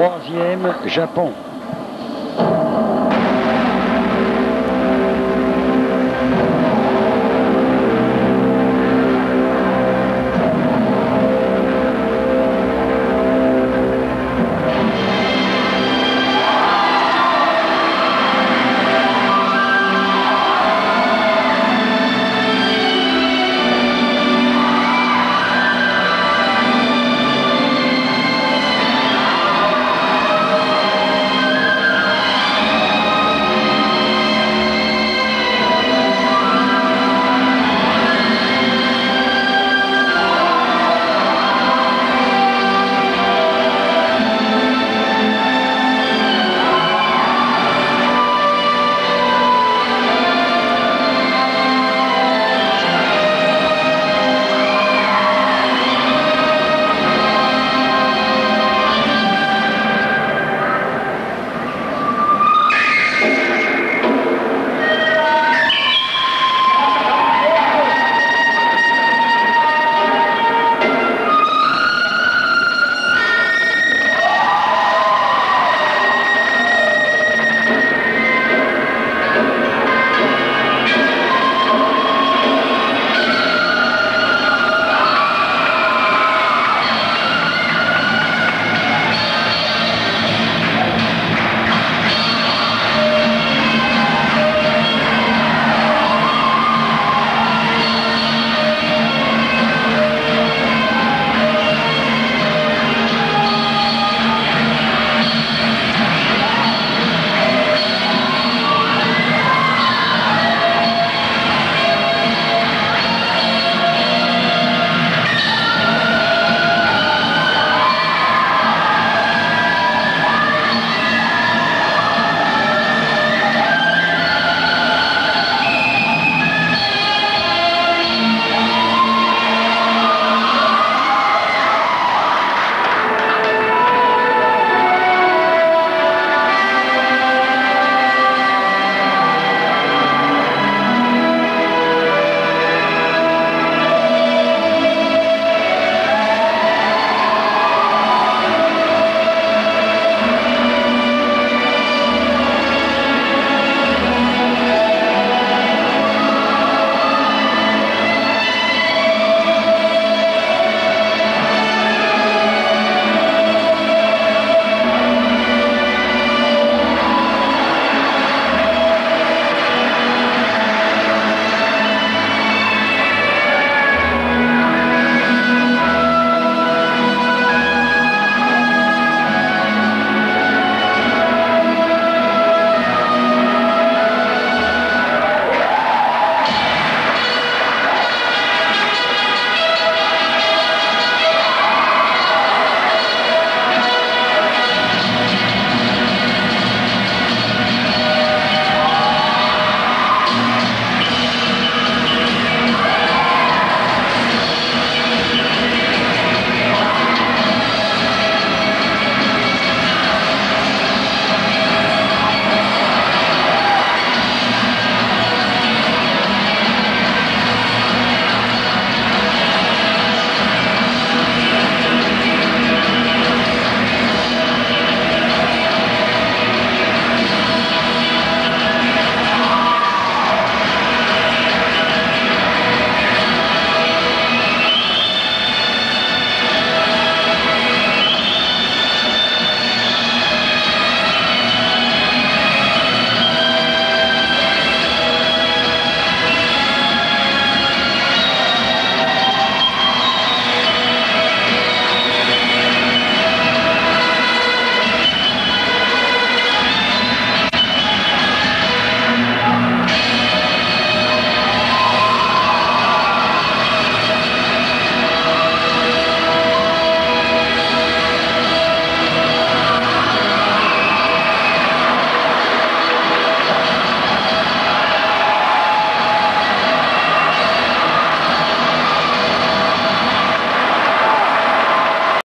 Troisième, Japon.